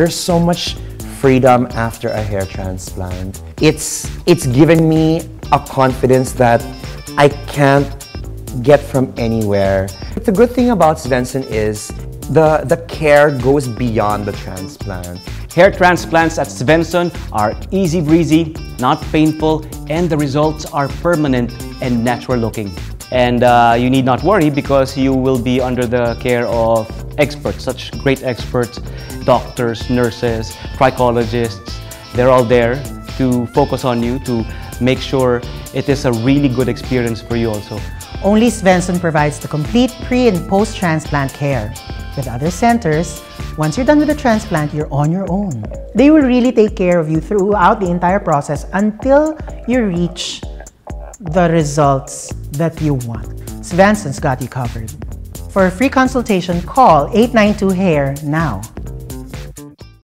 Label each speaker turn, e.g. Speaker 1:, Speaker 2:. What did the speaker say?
Speaker 1: There's so much freedom after a hair transplant. It's, it's given me a confidence that I can't get from anywhere. The good thing about Svenson is the, the care goes beyond the transplant.
Speaker 2: Hair transplants at Svenson are easy breezy, not painful, and the results are permanent and natural looking. And uh, you need not worry because you will be under the care of experts, such great experts, doctors, nurses, trichologists. They're all there to focus on you to make sure it is a really good experience for you also.
Speaker 3: Only Svenson provides the complete pre and post transplant care. With other centers, once you're done with the transplant, you're on your own. They will really take care of you throughout the entire process until you reach the results that you want. Svenson's got you covered. For a free consultation, call 892-HAIR now.